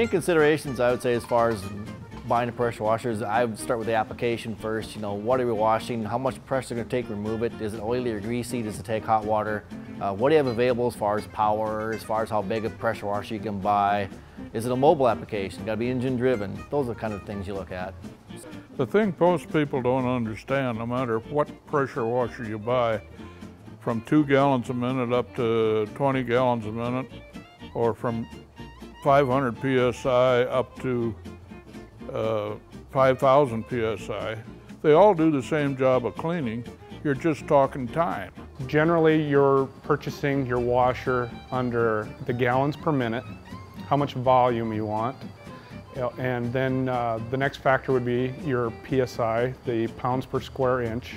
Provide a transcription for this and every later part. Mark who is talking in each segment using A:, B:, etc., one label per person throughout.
A: main considerations I would say as far as buying a pressure washer is I would start with the application first. You know, what are we washing? How much pressure are going to take to remove it? Is it oily or greasy? Does it take hot water? Uh, what do you have available as far as power, as far as how big a pressure washer you can buy? Is it a mobile application? Got to be engine driven? Those are the kind of things you look at.
B: The thing most people don't understand, no matter what pressure washer you buy, from two gallons a minute up to 20 gallons a minute, or from 500 psi up to uh, 5,000 psi. They all do the same job of cleaning. You're just talking time.
C: Generally, you're purchasing your washer under the gallons per minute, how much volume you want, and then uh, the next factor would be your PSI, the pounds per square inch.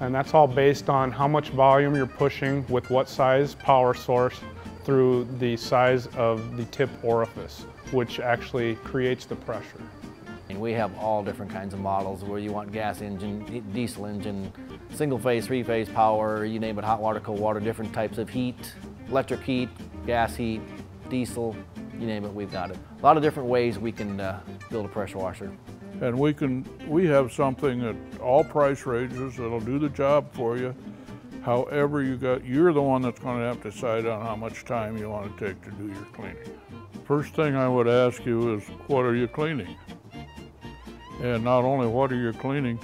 C: And that's all based on how much volume you're pushing with what size power source through the size of the tip orifice, which actually creates the pressure.
A: And we have all different kinds of models where you want gas engine, diesel engine, single phase, three phase power, you name it, hot water, cold water, different types of heat, electric heat, gas heat, diesel, you name it, we've got it. A lot of different ways we can uh, build a pressure washer.
B: And we can, we have something at all price ranges that'll do the job for you. However you got, you're the one that's gonna have to decide on how much time you wanna take to do your cleaning. First thing I would ask you is, what are you cleaning? And not only what are you cleaning,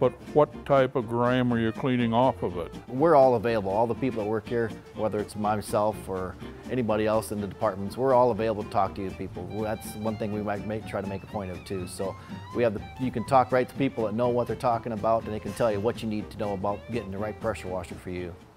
B: but what type of grime are you cleaning off of it?
A: We're all available, all the people that work here, whether it's myself or anybody else in the departments, we're all available to talk to you people. That's one thing we might make, try to make a point of too. So we have the, you can talk right to people that know what they're talking about and they can tell you what you need to know about getting the right pressure washer for you.